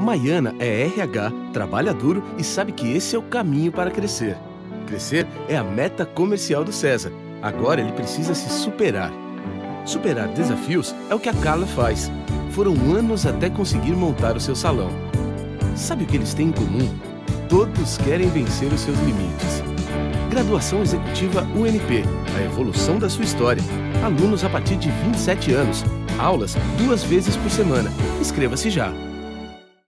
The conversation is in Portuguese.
Maiana é RH, trabalha duro e sabe que esse é o caminho para crescer. Crescer é a meta comercial do César. Agora ele precisa se superar. Superar desafios é o que a Carla faz. Foram anos até conseguir montar o seu salão. Sabe o que eles têm em comum? Todos querem vencer os seus limites. Graduação Executiva UNP, a evolução da sua história. Alunos a partir de 27 anos. Aulas duas vezes por semana. Inscreva-se já.